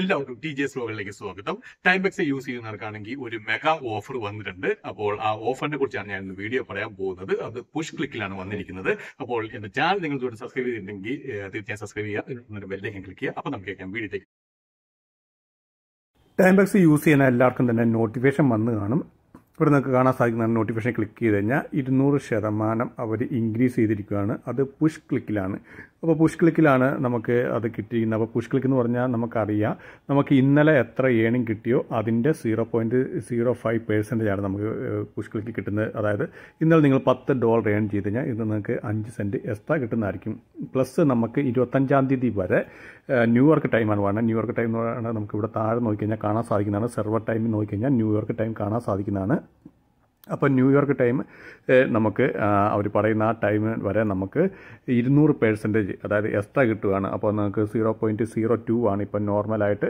എല്ലാവർക്കും T G S സ്വാഗതം. ടൈംബെക്സ് use ചെയ്യുന്നവർക്കാണെങ്കിൽ ഒരു മെഗാ ഓഫർ വന്നിട്ടുണ്ട്. അപ്പോൾ ആ ഓഫറിനെ കുറിച്ചാണ് ഞാൻ ഇന്ന് വീഡിയോ പറയാൻ പോകുന്നത്. അത് പുഷ് ക്ലിക്കിലാണ് വന്നിരിക്കുന്നത്. അപ്പോൾ എന്റെ ചാനൽ നിങ്ങൾ ഇതുവരെ സബ്സ്ക്രൈബ് ചെയ്തിട്ടുണ്ടെങ്കിൽ തീർച്ചയായും സബ്സ്ക്രൈബ് ചെയ്യുക. ബെല്ലേക്ക് ക്ലിക്ക് ചെയ്യുക. അപ്പോൾ നമുക്ക് വീഡിയോയിലേക്ക്. ടൈംബക്സ് യൂസ് ചെയ്യുന്ന എല്ലാവർക്കും തന്നെ നോട്ടിഫിക്കേഷൻ വന്ന് കാണും. ഇവിടെ നിങ്ങൾക്ക് കാണാൻ സാധിക്കുന്ന നോട്ടിഫിക്കേഷൻ ക്ലിക്ക് ചെയ്ത് കഴിഞ്ഞാൽ ഇരുന്നൂറ് ശതമാനം അവർ ഇൻക്രീസ് ചെയ്തിരിക്കുകയാണ്. അത് പുഷ് ക്ലിക്കിലാണ് അപ്പോൾ പുഷ് ക്ലിക്കിലാണ് നമുക്ക് അത് കിട്ടിയിരിക്കുന്നത്. അപ്പോൾ പുഷ് ക്ലിക്ക് എന്ന് പറഞ്ഞാൽ നമുക്കറിയാം. നമുക്ക് ഇന്നലെ എത്ര ഏണിംഗ് കിട്ടിയോ അതിന്റെ zero point zero five percentage ആണ് നമുക്ക് പുഷ് ക്ലിക്ക് കിട്ടുന്നത്. അതായത് ഇന്നലെ നിങ്ങൾ പത്ത് ഡോളർ ഏൺ ചെയ്ത് കഴിഞ്ഞാൽ ഇന്ന് നിങ്ങൾക്ക് അഞ്ച് സെന്റ് എക്സ്ട്രാ കിട്ടുന്നതായിരിക്കും. പ്ലസ് നമുക്ക് ഇരുപത്തഞ്ചാം തീയതി വരെ ന്യൂയോർക്ക് ടൈമാണ് വേണ്ടത് ന്യൂയോർക്ക് ടൈം എന്ന് പറയുന്നത് നമുക്ക് ഇവിടെ താഴെ നോക്കിക്കഴിഞ്ഞാൽ കാണാൻ സാധിക്കുന്നതാണ്. സെർവർ ടൈമിൽ നോക്കിക്കഴിഞ്ഞാൽ ന്യൂയോർക്ക് ടൈം കാണാൻ സാധിക്കുന്നതാണ്. അപ്പോൾ ന്യൂയോർക്ക് ടൈം നമുക്ക് അവർ പറയുന്ന ആ ടൈം വരെ നമുക്ക് ഇരുന്നൂറ് പേഴ്സന്റേജ് അതായത് എക്സ്ട്രാ കിട്ടുകയാണ് അപ്പോൾ നമുക്ക് സീറോ പോയിന്റ് സീറോ ടു ആണ് ഇപ്പം നോർമലായിട്ട്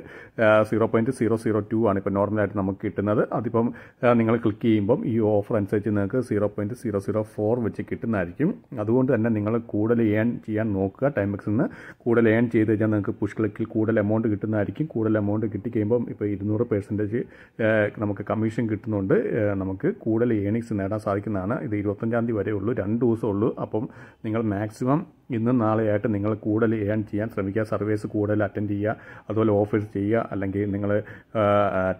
zero point zero zero two ആണ് ഇപ്പം നോർമലായിട്ട് നമുക്ക് കിട്ടുന്നത്. അതിപ്പം നിങ്ങൾ ക്ലിക്ക് ചെയ്യുമ്പം ഈ ഓഫർ അനുസരിച്ച് നിങ്ങൾക്ക് zero point zero zero four വെച്ച് കിട്ടുന്നതായിരിക്കും. അതുകൊണ്ട് തന്നെ നിങ്ങൾ കൂടുതൽ ഏൺ ചെയ്യാൻ നോക്കുക. ടൈമെക്സിൽ നിന്ന് കൂടുതൽ ഏൺ ചെയ്ത് കഴിഞ്ഞാൽ നിങ്ങൾക്ക് പുഷ് ക്ലിക്കിൽ കൂടുതൽ എമൗണ്ട് കിട്ടുന്നതായിരിക്കും. കൂടുതൽ എമൗണ്ട് കിട്ടിക്കഴിയുമ്പം ഇപ്പോൾ ഇരുന്നൂറ് പേഴ്സന്റേജ് നമുക്ക് കമ്മീഷൻ കിട്ടുന്നുണ്ട്. നമുക്ക് കൂടുതൽ ഏണിങ്സ് നേടാൻ സാധിക്കുന്നതാണ്. ഇത് ഇരുപത്തഞ്ചാം തീയതി വരെ ഉള്ളൂ. രണ്ട് ദിവസം ഉള്ളൂ. അപ്പം നിങ്ങൾ മാക്സിമം ഇന്നും നാളെയായിട്ട് നിങ്ങൾ കൂടുതൽ ഏൺ ചെയ്യാൻ ശ്രമിക്കുക. സർവീസ് കൂടുതൽ അറ്റൻഡ് ചെയ്യുക. അതുപോലെ ഓഫീസ് ചെയ്യുക. അല്ലെങ്കിൽ നിങ്ങൾ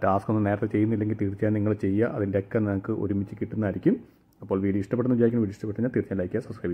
ടാസ്ക് ഒന്നും നേരത്തെ ചെയ്യുന്നില്ലെങ്കിൽ തീർച്ചയായും നിങ്ങൾ ചെയ്യുക. അതിന്റെയൊക്കെ നിങ്ങൾക്ക് ഒരുമിച്ച് കിട്ടുന്നതായിരിക്കും. അപ്പോൾ വീഡിയോ ഇഷ്ടപ്പെടുന്ന വിചാരിക്കുന്നു. വീഡിയോ ഇഷ്ടപ്പെട്ടു കഴിഞ്ഞാൽ തീർച്ചയായും ലൈക്ക് ചെയ്യുക സബ്സ്ക്രൈബ്